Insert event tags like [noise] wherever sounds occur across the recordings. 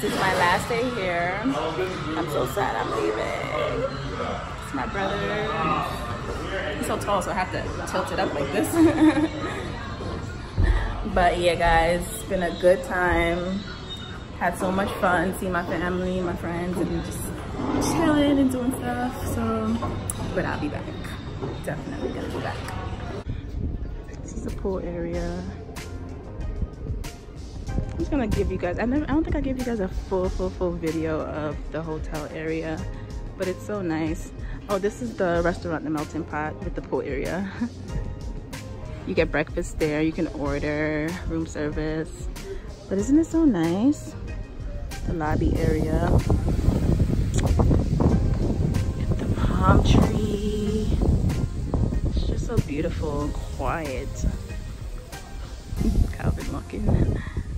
this is my last day here. I'm so sad I'm leaving. It's my brother. He's so tall, so I have to tilt it up like this. [laughs] but yeah, guys, it's been a good time. Had so much fun seeing my family, my friends, and just chilling and doing stuff. So, but I'll be back. Definitely gonna be back. This is the pool area. Just gonna give you guys, I, never, I don't think I gave you guys a full, full, full video of the hotel area, but it's so nice. Oh, this is the restaurant, the Melting Pot with the pool area. [laughs] you get breakfast there, you can order room service. But isn't it so nice? The lobby area. The palm tree. It's just so beautiful and quiet. [laughs] Calvin walking. [laughs]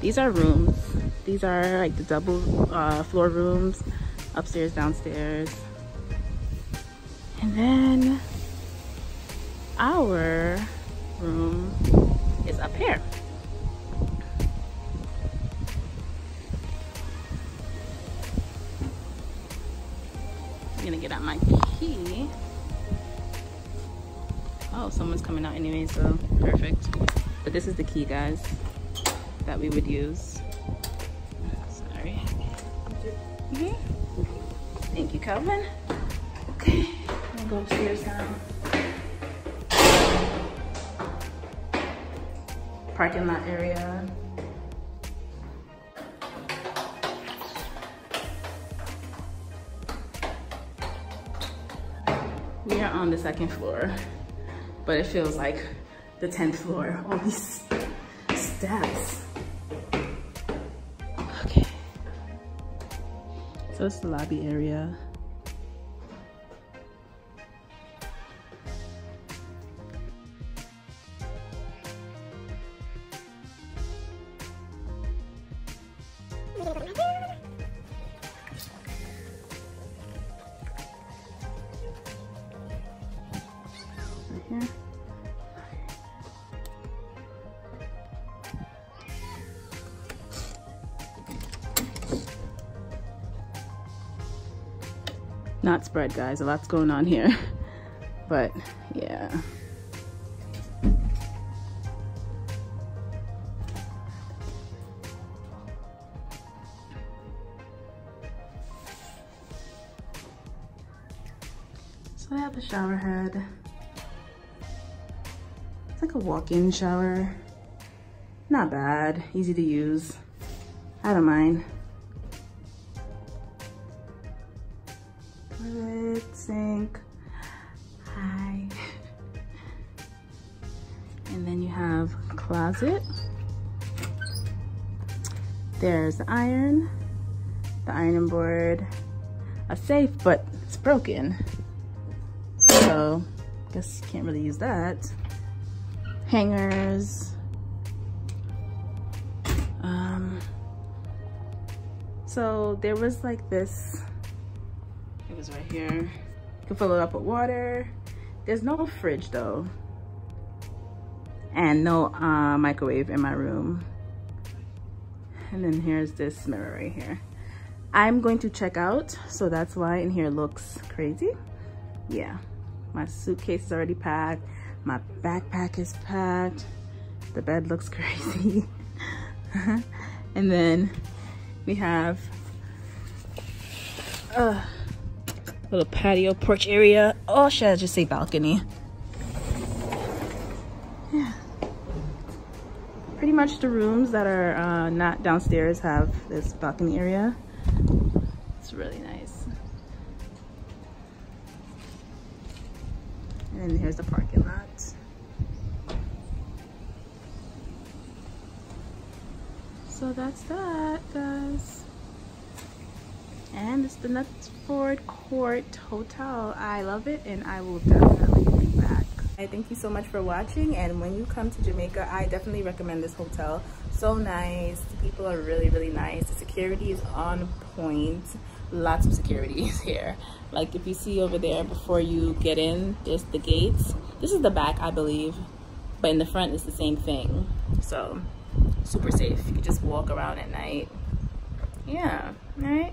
These are rooms. These are like the double uh, floor rooms, upstairs, downstairs. And then our room is up here. I'm gonna get out my key. Oh, someone's coming out anyway, so perfect. But this is the key, guys that we would use. Sorry. Mm -hmm. Thank you, Calvin. Okay, I'm go upstairs now. Parking lot area. We are on the second floor, but it feels like the 10th floor. All these steps. So it's the lobby area. Not spread guys. A lot's going on here. [laughs] But yeah. So I have a shower head. It's like a walk-in shower. Not bad. Easy to use. I don't mind sink. Hi. And then you have closet. There's the iron, the ironing board, a safe, but it's broken. So, guess can't really use that. Hangers. Um, so there was like this, it was right here can fill it up with water. There's no fridge though. And no uh, microwave in my room. And then here's this mirror right here. I'm going to check out, so that's why in here looks crazy. Yeah, my suitcase is already packed. My backpack is packed. The bed looks [laughs] crazy. and then we have uh, little patio porch area. Oh, should I just say balcony? Yeah. Pretty much the rooms that are uh, not downstairs have this balcony area. It's really nice. And then here's the parking lot. So that's that, guys. And it's the Knutsford Court Hotel. I love it and I will definitely be back. I thank you so much for watching and when you come to Jamaica, I definitely recommend this hotel. So nice. The people are really, really nice. The security is on point. Lots of security [laughs] is here. Like if you see over there before you get in, there's the gates. This is the back, I believe. But in the front, it's the same thing. So super safe. You can just walk around at night yeah, right?